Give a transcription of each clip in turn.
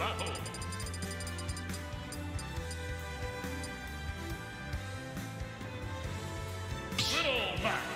battle! Little Mac!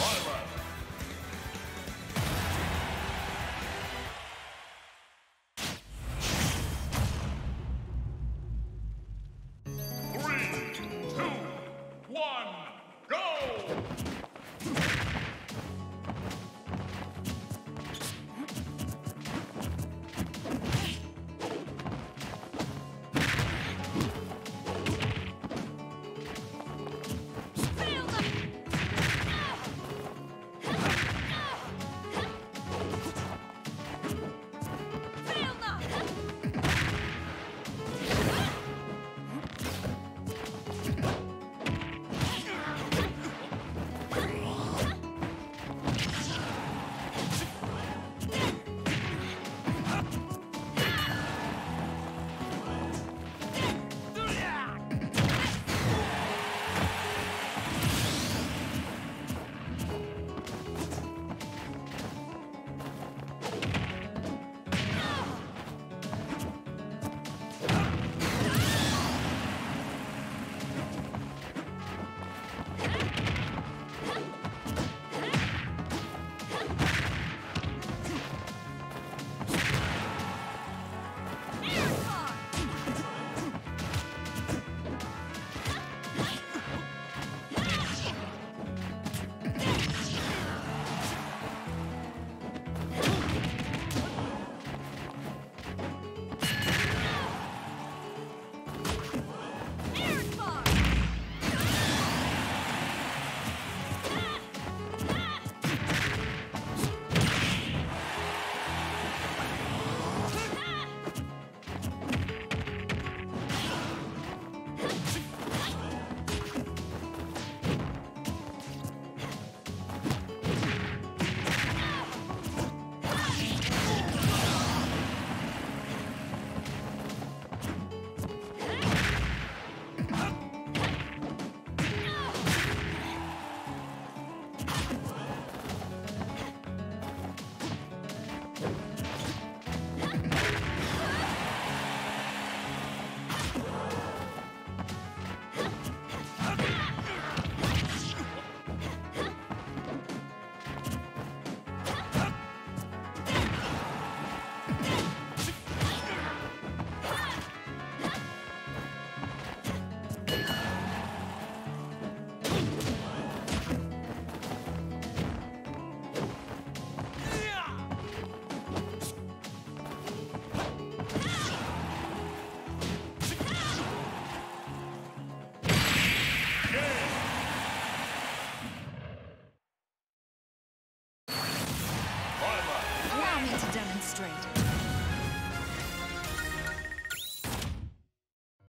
Fireball. Three,